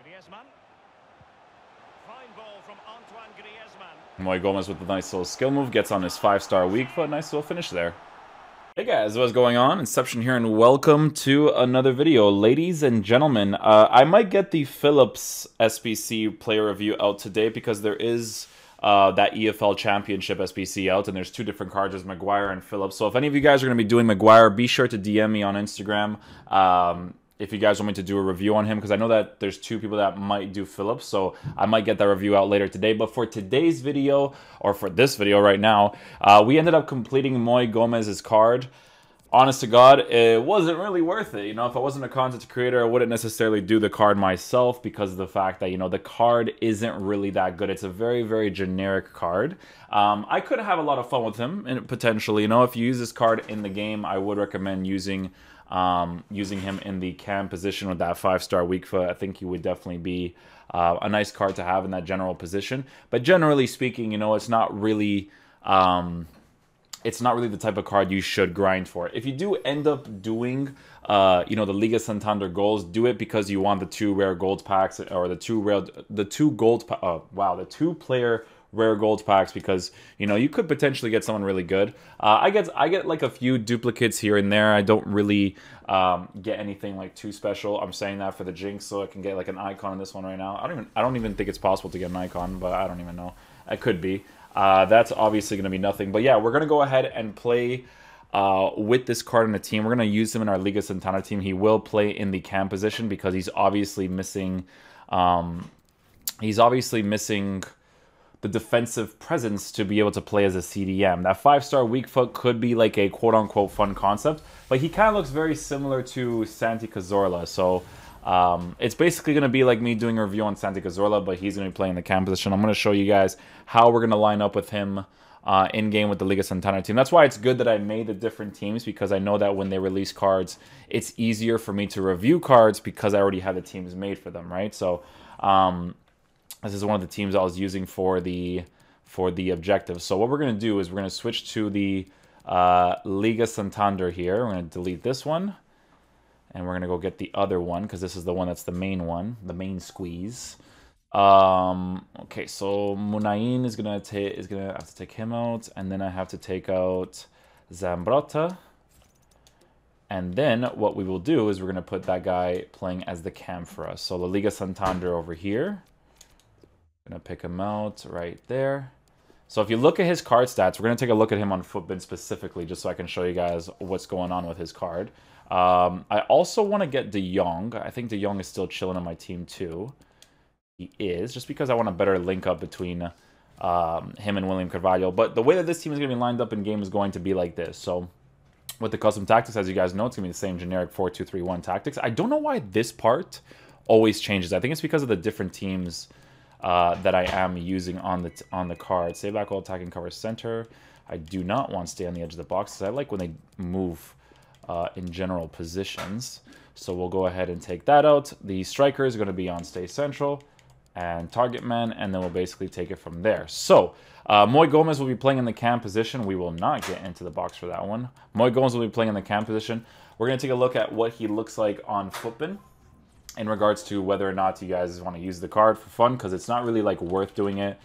Griezmann. Fine ball from Antoine Griezmann. Moi Gomez with a nice little skill move, gets on his five-star weak foot. Nice little finish there. Hey guys, what's going on? Inception here, and welcome to another video. Ladies and gentlemen, uh, I might get the Phillips SBC player review out today because there is uh, that EFL Championship SBC out, and there's two different cards, there's Maguire and Phillips. So if any of you guys are going to be doing Maguire, be sure to DM me on Instagram. Um, if you guys want me to do a review on him because I know that there's two people that might do Phillips, so I might get that review out later today. But for today's video, or for this video right now, uh, we ended up completing Moi Gomez's card. Honest to God, it wasn't really worth it. You know, if I wasn't a content creator, I wouldn't necessarily do the card myself because of the fact that, you know, the card isn't really that good. It's a very, very generic card. Um, I could have a lot of fun with him, and potentially, you know, if you use this card in the game, I would recommend using um, using him in the cam position with that five star weak foot, I think he would definitely be uh, a nice card to have in that general position. But generally speaking, you know, it's not really. Um, it's not really the type of card you should grind for. If you do end up doing, uh, you know, the Liga Santander goals, do it because you want the two rare gold packs or the two rare, the two gold, oh, wow, the two player rare gold packs because you know you could potentially get someone really good. Uh, I get I get like a few duplicates here and there. I don't really um, get anything like too special. I'm saying that for the Jinx, so I can get like an icon in this one right now. I don't even I don't even think it's possible to get an icon, but I don't even know. It could be. Uh, that's obviously going to be nothing. But yeah, we're going to go ahead and play. Uh, with this card in the team, we're going to use him in our Liga Santander team. He will play in the cam position because he's obviously missing. Um, he's obviously missing the defensive presence to be able to play as a CDM. That five star weak foot could be like a quote unquote fun concept, but he kind of looks very similar to Santi Cazorla. So um, it's basically going to be like me doing a review on Santi Cazorla, but he's going to be playing the cam position. I'm going to show you guys how we're going to line up with him. Uh, in game with the Liga Santander team. That's why it's good that I made the different teams because I know that when they release cards, it's easier for me to review cards because I already have the teams made for them, right? So um, this is one of the teams I was using for the for the objective. So what we're going to do is we're going to switch to the uh, Liga Santander here. We're going to delete this one. And we're going to go get the other one because this is the one that's the main one, the main squeeze. Um, okay, so Muniain is gonna take is gonna have to take him out, and then I have to take out Zambrotta. And then what we will do is we're gonna put that guy playing as the cam for us. So La Liga Santander over here. Gonna pick him out right there. So if you look at his card stats, we're gonna take a look at him on Futbin specifically, just so I can show you guys what's going on with his card. Um, I also want to get De Jong. I think De Jong is still chilling on my team too. He is, just because I want a better link up between um, him and William Carvalho. But the way that this team is going to be lined up in game is going to be like this. So with the custom tactics, as you guys know, it's going to be the same generic 4-2-3-1 tactics. I don't know why this part always changes. I think it's because of the different teams uh, that I am using on the on the card. Stay back while attacking cover center. I do not want to stay on the edge of the box because I like when they move uh, in general positions. So we'll go ahead and take that out. The striker is going to be on stay central and target man, and then we'll basically take it from there. So uh, Moi Gomez will be playing in the cam position. We will not get into the box for that one. Moi Gomez will be playing in the cam position. We're going to take a look at what he looks like on Futbin in regards to whether or not you guys want to use the card for fun because it's not really like worth doing it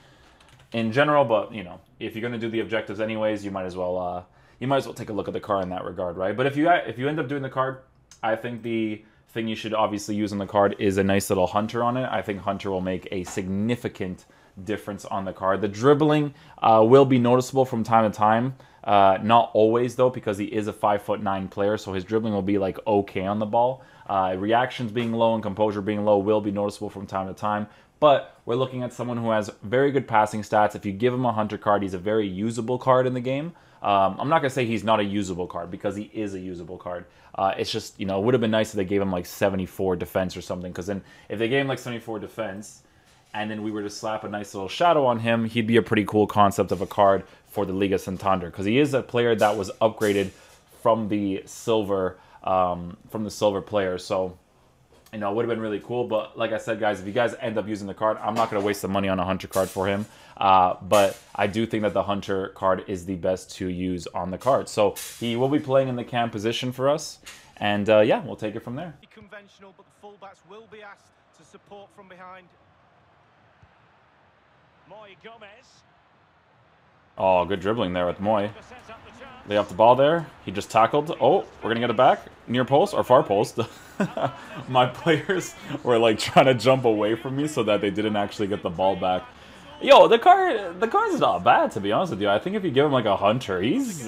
in general but you know if you're going to do the objectives anyways you might as well uh, you might as well take a look at the card in that regard right? But if you if you end up doing the card i think the thing you should obviously use on the card is a nice little hunter on it. I think hunter will make a significant difference on the card. The dribbling uh, will be noticeable from time to time. Uh, not always though because he is a five foot nine player so his dribbling will be like okay on the ball uh, reactions being low and composure being low will be noticeable from time to time, but we're looking at someone who has very good passing stats. If you give him a hunter card, he's a very usable card in the game. Um, I'm not going to say he's not a usable card because he is a usable card. Uh, it's just, you know, it would have been nice if they gave him like 74 defense or something because then if they gave him like 74 defense and then we were to slap a nice little shadow on him, he'd be a pretty cool concept of a card for the Liga Santander because he is a player that was upgraded from the silver um, from the silver player. So, you know, it would have been really cool. But like I said, guys, if you guys end up using the card, I'm not going to waste the money on a hunter card for him. Uh, but I do think that the hunter card is the best to use on the card. So he will be playing in the cam position for us. And uh, yeah, we'll take it from there. Conventional, but the fullbacks will be asked to support from behind. Moi Gomez. Oh, good dribbling there with Moi. Lay off the ball there. He just tackled. Oh, we're going to get it back. Near post or far post. My players were like trying to jump away from me so that they didn't actually get the ball back. Yo, the car the car's not bad to be honest with you. I think if you give him like a hunter, he's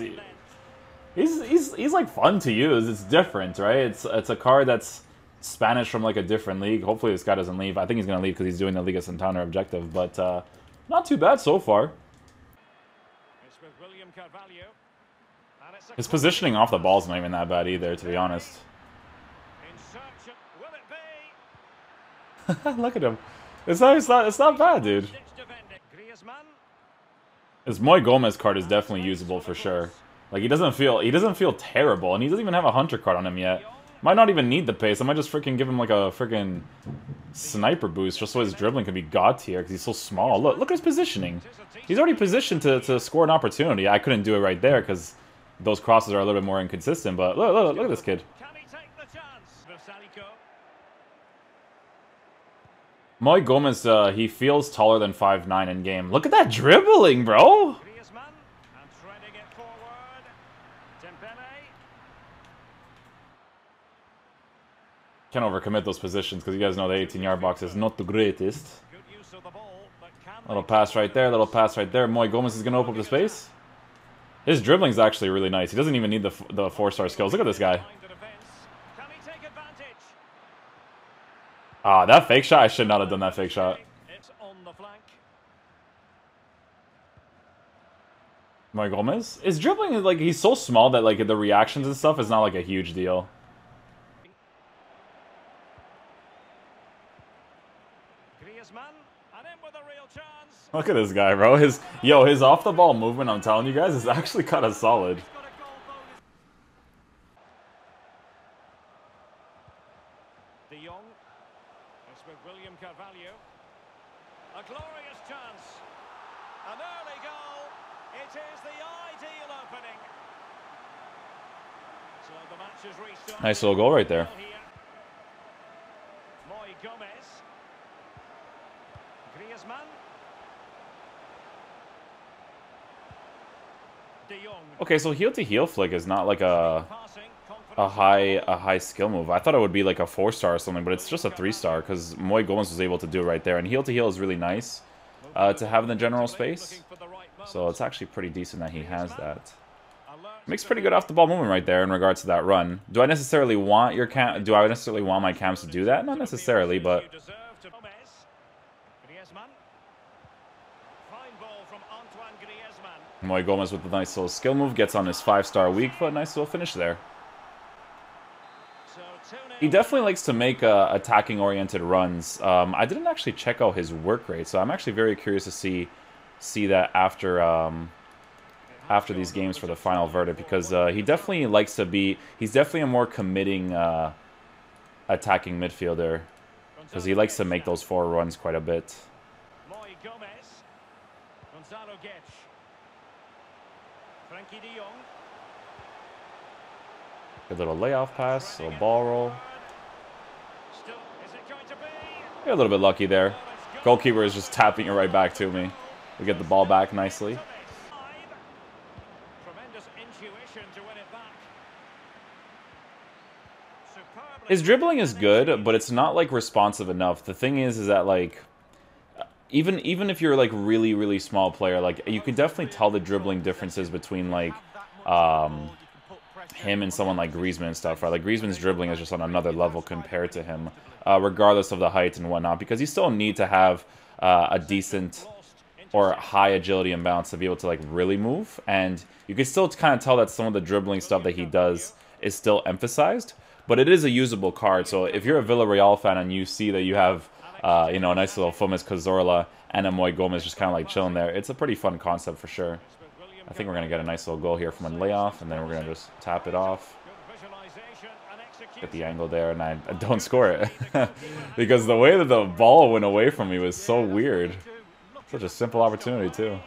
he's he's he's like fun to use. It's different, right? It's it's a car that's Spanish from like a different league. Hopefully this guy doesn't leave. I think he's gonna leave because he's doing the Liga Santander objective, but uh, not too bad so far. His positioning off the ball is not even that bad either, to be honest. Look at him. It's not, it's not, it's not bad, dude. His Moi Gomez card is definitely usable for sure. Like he doesn't feel he doesn't feel terrible, and he doesn't even have a hunter card on him yet. Might not even need the pace. I might just freaking give him like a freaking sniper boost just so his dribbling can be god tier because he's so small. Look, look at his positioning. He's already positioned to, to score an opportunity. I couldn't do it right there because those crosses are a little bit more inconsistent. But look, look, look at this kid. Moi Gomez, uh, he feels taller than 5'9 in game. Look at that dribbling, bro! Can't overcommit those positions because you guys know the 18-yard box is not the greatest. Little pass right there, little pass right there. Moi Gomez is going to open up the space. His dribbling is actually really nice. He doesn't even need the, the four-star skills. Look at this guy. Ah, that fake shot, I should not have done that fake shot. Moi Gomez? Is dribbling, like, he's so small that, like, the reactions and stuff is not, like, a huge deal. Look at this guy, bro. His yo, his off the ball movement, I'm telling you guys, is actually kind of solid. De Jong. It's with William Carvalho. A glorious chance. An early goal. It is the ideal opening. So the match is restarted. Nice little goal right there. Moi Gomez. Griezmann. Okay, so heel to heel flick is not like a a high a high skill move. I thought it would be like a four star or something, but it's just a three star because Moi Gomez was able to do it right there. And heel to heel is really nice uh, to have in the general space. So it's actually pretty decent that he has that. Makes pretty good off the ball movement right there in regards to that run. Do I necessarily want your cam? Do I necessarily want my cams to do that? Not necessarily, but Moi Gomez with a nice little skill move gets on his five star weak foot. Nice little finish there. He definitely likes to make uh, attacking oriented runs. Um, I didn't actually check out his work rate, so I'm actually very curious to see see that after um, after these games for the final verdict because uh, he definitely likes to be. He's definitely a more committing uh, attacking midfielder because he likes to make those four runs quite a bit. Good little layoff pass, little ball roll. a little bit lucky there. Goalkeeper is just tapping it right back to me. We get the ball back nicely. His dribbling is good, but it's not like responsive enough. The thing is, is that like, even even if you're like really really small player, like you can definitely tell the dribbling differences between like, um, him and someone like Griezmann and stuff, right? Like Griezmann's dribbling is just on another level compared to him, uh, regardless of the height and whatnot, because you still need to have uh, a decent or high agility and balance to be able to like really move. And you can still kind of tell that some of the dribbling stuff that he does is still emphasized, but it is a usable card. So if you're a Villarreal fan and you see that you have, uh, you know, a nice little Fomis Cazorla and a Moi Gomez just kind of like chilling there, it's a pretty fun concept for sure. I think we're going to get a nice little goal here from a layoff, and then we're going to just tap it off. Get the angle there, and I, I don't score it. because the way that the ball went away from me was so weird. Such a simple opportunity, too.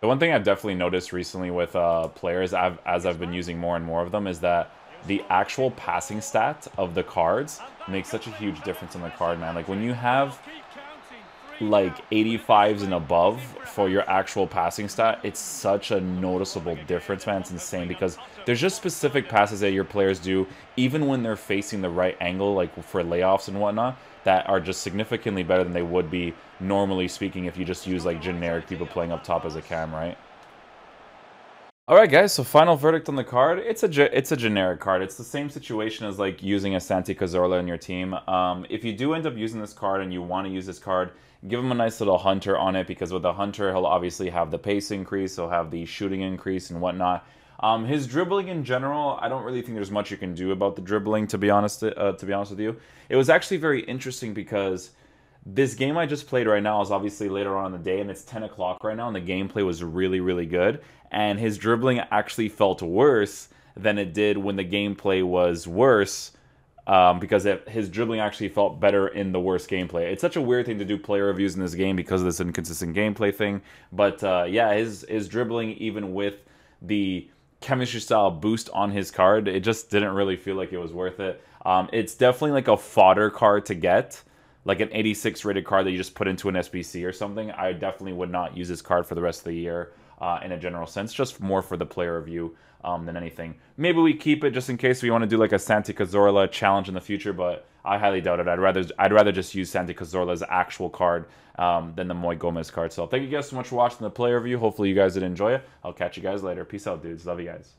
The one thing I've definitely noticed recently with uh, players, I've, as I've been using more and more of them, is that the actual passing stat of the cards makes such a huge difference in the card, man. Like when you have like 85s and above for your actual passing stat, it's such a noticeable difference, man. It's insane because there's just specific passes that your players do, even when they're facing the right angle, like for layoffs and whatnot, that are just significantly better than they would be normally speaking if you just use like generic people playing up top as a cam, right? All right, guys. So final verdict on the card. It's a it's a generic card. It's the same situation as like using a Santi Cazorla in your team. Um, if you do end up using this card and you want to use this card, give him a nice little hunter on it because with the hunter, he'll obviously have the pace increase, he'll have the shooting increase and whatnot. Um, his dribbling in general, I don't really think there's much you can do about the dribbling. To be honest, uh, to be honest with you, it was actually very interesting because this game I just played right now is obviously later on in the day, and it's 10 o'clock right now, and the gameplay was really, really good. And his dribbling actually felt worse than it did when the gameplay was worse, um, because it, his dribbling actually felt better in the worst gameplay. It's such a weird thing to do player reviews in this game because of this inconsistent gameplay thing. But uh, yeah, his his dribbling, even with the chemistry style boost on his card, it just didn't really feel like it was worth it. Um, it's definitely like a fodder card to get like an 86 rated card that you just put into an SBC or something, I definitely would not use this card for the rest of the year uh, in a general sense, just more for the player review um, than anything. Maybe we keep it just in case we want to do like a Santi Cazorla challenge in the future, but I highly doubt it. I'd rather I'd rather just use Santi Cazorla's actual card um, than the Moi Gomez card. So thank you guys so much for watching the player review. Hopefully you guys did enjoy it. I'll catch you guys later. Peace out, dudes. Love you guys.